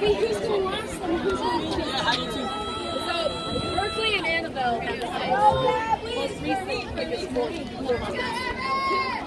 Hey, who's gonna last them? Who's gonna Yeah, I do too. So, Berkeley and Annabelle have the same. Oh, most recent quickest score. Annabelle.